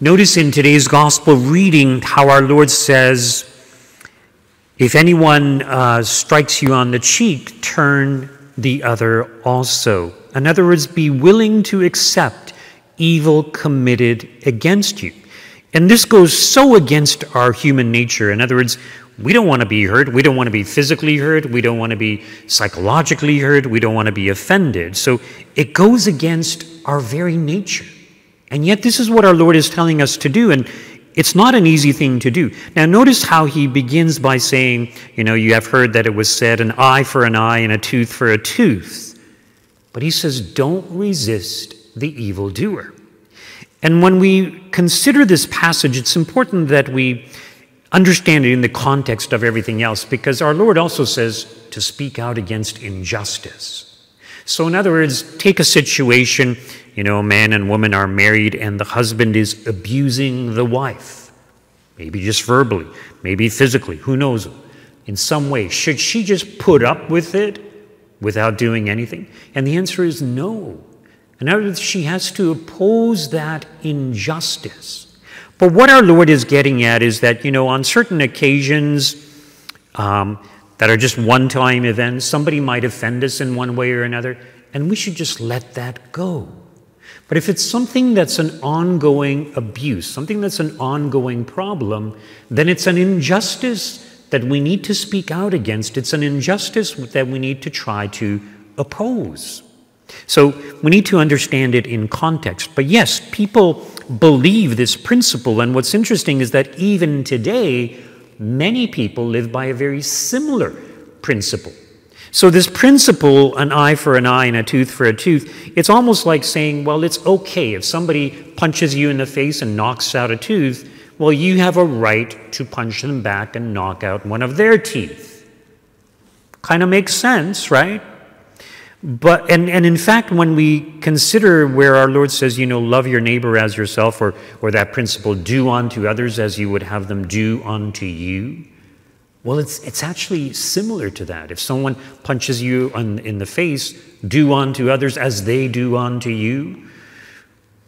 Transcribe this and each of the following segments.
Notice in today's gospel reading how our Lord says, If anyone uh, strikes you on the cheek, turn the other also. In other words, be willing to accept evil committed against you. And this goes so against our human nature. In other words, we don't want to be hurt. We don't want to be physically hurt. We don't want to be psychologically hurt. We don't want to be offended. So it goes against our very nature. And yet, this is what our Lord is telling us to do. And it's not an easy thing to do. Now, notice how he begins by saying, you know, you have heard that it was said, an eye for an eye and a tooth for a tooth. But he says, don't resist the evildoer. And when we consider this passage, it's important that we understand it in the context of everything else, because our Lord also says to speak out against injustice. So, in other words, take a situation, you know, a man and woman are married and the husband is abusing the wife, maybe just verbally, maybe physically, who knows, in some way. Should she just put up with it without doing anything? And the answer is no. In other words, she has to oppose that injustice. But what our Lord is getting at is that, you know, on certain occasions um, that are just one time events, somebody might offend us in one way or another, and we should just let that go. But if it's something that's an ongoing abuse, something that's an ongoing problem, then it's an injustice that we need to speak out against. It's an injustice that we need to try to oppose. So we need to understand it in context. But yes, people believe this principle. And what's interesting is that even today, many people live by a very similar principle. So, this principle, an eye for an eye and a tooth for a tooth, it's almost like saying, well, it's okay if somebody punches you in the face and knocks out a tooth, well, you have a right to punch them back and knock out one of their teeth. Kind of makes sense, right? But, and, and in fact, when we consider where our Lord says, you know, love your neighbor as yourself, or, or that principle, do unto others as you would have them do unto you, well, it's, it's actually similar to that. If someone punches you on, in the face, do unto others as they do unto you,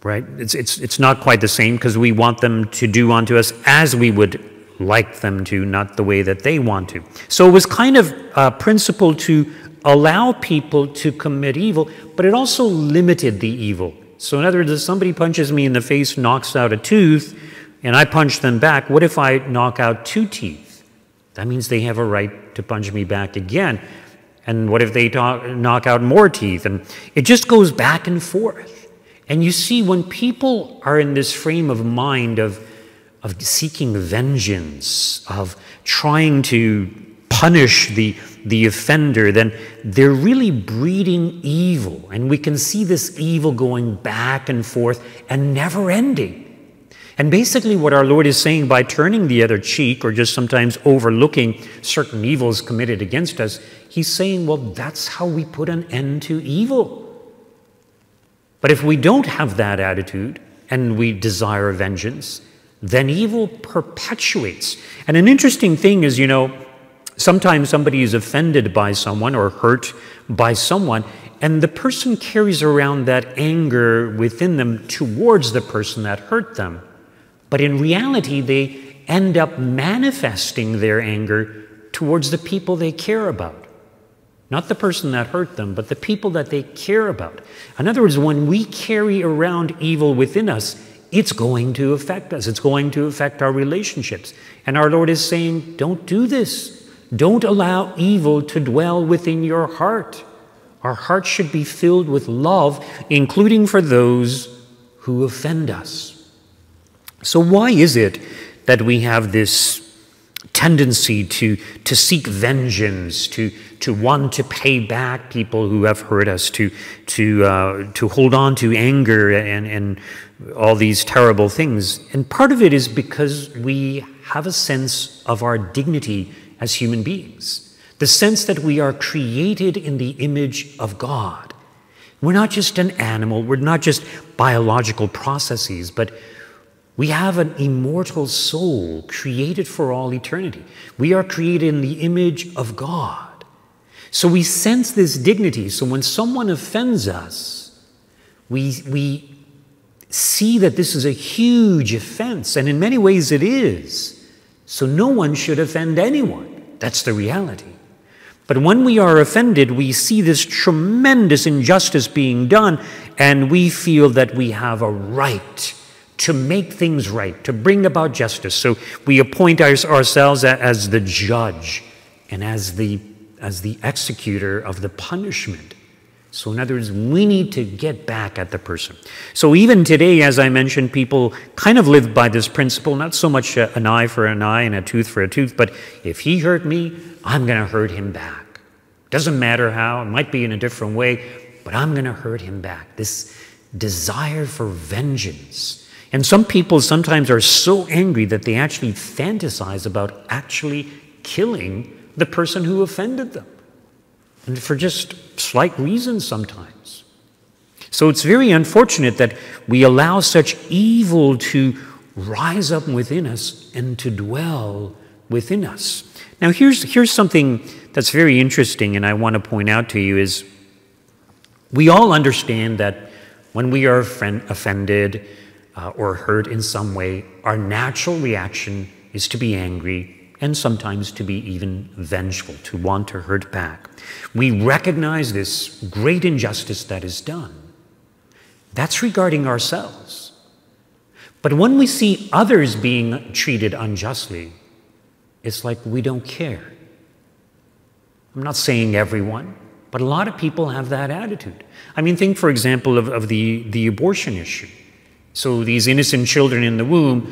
right? It's, it's, it's not quite the same because we want them to do unto us as we would like them to, not the way that they want to. So it was kind of a principle to allow people to commit evil, but it also limited the evil. So, in other words, if somebody punches me in the face, knocks out a tooth, and I punch them back, what if I knock out two teeth? That means they have a right to punch me back again. And what if they talk, knock out more teeth? And it just goes back and forth. And you see, when people are in this frame of mind of, of seeking vengeance, of trying to punish the, the offender, then they're really breeding evil. And we can see this evil going back and forth and never ending. And basically, what our Lord is saying by turning the other cheek or just sometimes overlooking certain evils committed against us, He's saying, well, that's how we put an end to evil. But if we don't have that attitude and we desire vengeance, then evil perpetuates. And an interesting thing is, you know, Sometimes somebody is offended by someone or hurt by someone, and the person carries around that anger within them towards the person that hurt them. But in reality, they end up manifesting their anger towards the people they care about. Not the person that hurt them, but the people that they care about. In other words, when we carry around evil within us, it's going to affect us. It's going to affect our relationships. And our Lord is saying, don't do this. Don't allow evil to dwell within your heart. Our heart should be filled with love, including for those who offend us. So, why is it that we have this tendency to, to seek vengeance, to, to want to pay back people who have hurt us, to, to, uh, to hold on to anger and, and all these terrible things? And part of it is because we have a sense of our dignity as human beings. The sense that we are created in the image of God. We're not just an animal, we're not just biological processes, but we have an immortal soul created for all eternity. We are created in the image of God. So we sense this dignity. So when someone offends us, we, we see that this is a huge offense, and in many ways it is. So no one should offend anyone. That's the reality. But when we are offended, we see this tremendous injustice being done, and we feel that we have a right to make things right, to bring about justice. So we appoint our, ourselves as the judge and as the, as the executor of the punishment. So, in other words, we need to get back at the person. So, even today, as I mentioned, people kind of live by this principle not so much an eye for an eye and a tooth for a tooth, but if he hurt me, I'm going to hurt him back. Doesn't matter how, it might be in a different way, but I'm going to hurt him back. This desire for vengeance. And some people sometimes are so angry that they actually fantasize about actually killing the person who offended them and for just slight reasons sometimes. So it's very unfortunate that we allow such evil to rise up within us and to dwell within us. Now here's here's something that's very interesting and I want to point out to you is we all understand that when we are offended uh, or hurt in some way, our natural reaction is to be angry and sometimes to be even vengeful, to want to hurt back. We recognize this great injustice that is done. That's regarding ourselves. But when we see others being treated unjustly, it's like we don't care. I'm not saying everyone, but a lot of people have that attitude. I mean, think, for example, of, of the, the abortion issue. So these innocent children in the womb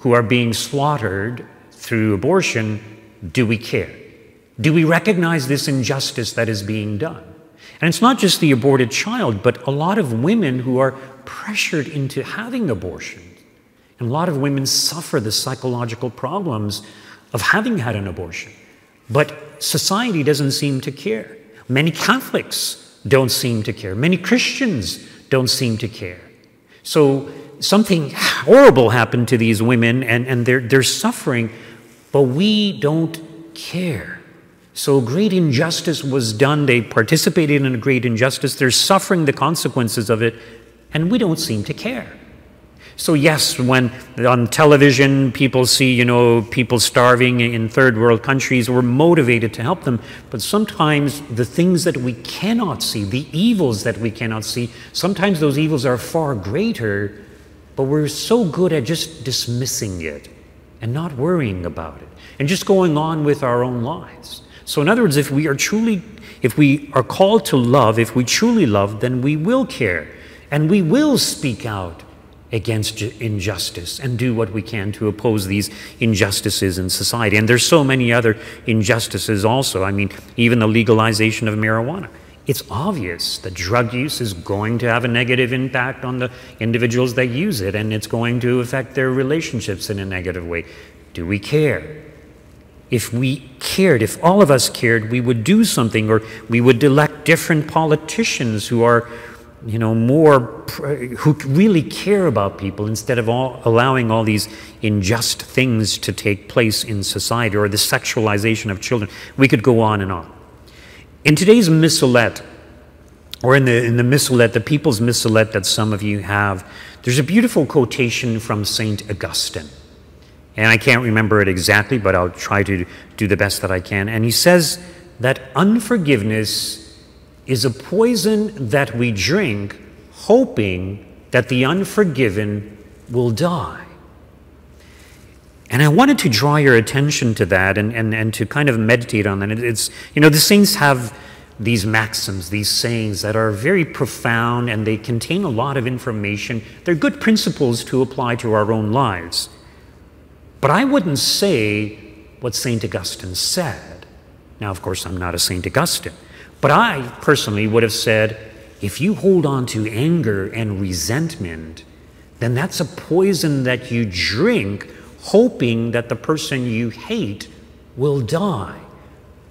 who are being slaughtered through abortion, do we care? Do we recognize this injustice that is being done? And it's not just the aborted child, but a lot of women who are pressured into having abortions. And a lot of women suffer the psychological problems of having had an abortion. But society doesn't seem to care. Many Catholics don't seem to care. Many Christians don't seem to care. So something horrible happened to these women, and, and they're, they're suffering but we don't care. So great injustice was done. They participated in a great injustice. They're suffering the consequences of it, and we don't seem to care. So yes, when on television people see, you know, people starving in third world countries, we're motivated to help them. But sometimes the things that we cannot see, the evils that we cannot see, sometimes those evils are far greater, but we're so good at just dismissing it and not worrying about it and just going on with our own lives. So, in other words, if we are truly, if we are called to love, if we truly love, then we will care and we will speak out against injustice and do what we can to oppose these injustices in society. And there's so many other injustices also. I mean, even the legalization of marijuana. It's obvious that drug use is going to have a negative impact on the individuals that use it, and it's going to affect their relationships in a negative way. Do we care? If we cared, if all of us cared, we would do something, or we would elect different politicians who are, you know, more, who really care about people instead of all, allowing all these unjust things to take place in society, or the sexualization of children. We could go on and on. In today's missalette, or in the, in the missalette, the people's missalette that some of you have, there's a beautiful quotation from St. Augustine. And I can't remember it exactly, but I'll try to do the best that I can. And he says that unforgiveness is a poison that we drink, hoping that the unforgiven will die. And I wanted to draw your attention to that and, and, and to kind of meditate on that. It's, you know, the saints have these maxims, these sayings that are very profound and they contain a lot of information. They're good principles to apply to our own lives. But I wouldn't say what St. Augustine said. Now, of course, I'm not a St. Augustine, but I personally would have said if you hold on to anger and resentment, then that's a poison that you drink hoping that the person you hate will die.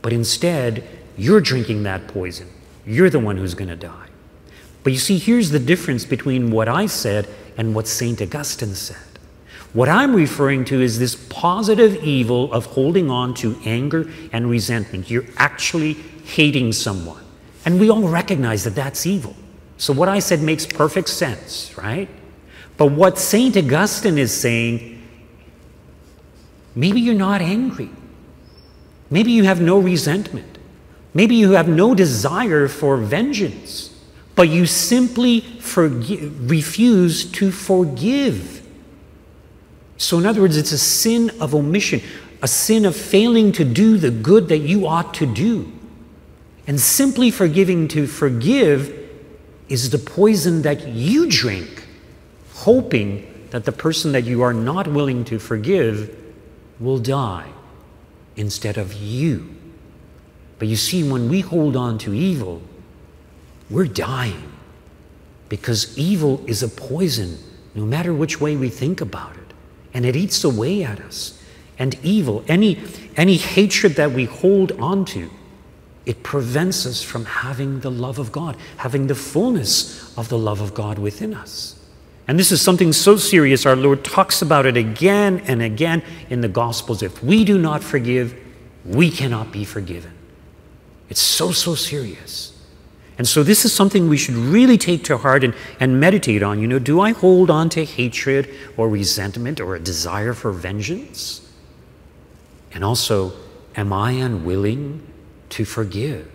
But instead, you're drinking that poison. You're the one who's going to die. But you see, here's the difference between what I said and what St. Augustine said. What I'm referring to is this positive evil of holding on to anger and resentment. You're actually hating someone. And we all recognize that that's evil. So what I said makes perfect sense, right? But what St. Augustine is saying, maybe you're not angry. Maybe you have no resentment. Maybe you have no desire for vengeance, but you simply refuse to forgive. So, in other words, it's a sin of omission, a sin of failing to do the good that you ought to do. And simply forgiving to forgive is the poison that you drink, hoping that the person that you are not willing to forgive will die instead of you. But you see, when we hold on to evil, we're dying because evil is a poison, no matter which way we think about it, and it eats away at us. And evil, any, any hatred that we hold on to, it prevents us from having the love of God, having the fullness of the love of God within us. And this is something so serious, our Lord talks about it again and again in the Gospels. If we do not forgive, we cannot be forgiven. It's so, so serious. And so, this is something we should really take to heart and, and meditate on. You know, do I hold on to hatred or resentment or a desire for vengeance? And also, am I unwilling to forgive?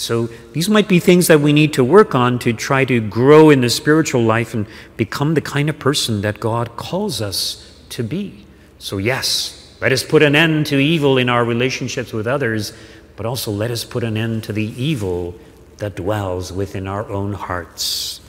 So, these might be things that we need to work on to try to grow in the spiritual life and become the kind of person that God calls us to be. So, yes, let us put an end to evil in our relationships with others, but also let us put an end to the evil that dwells within our own hearts.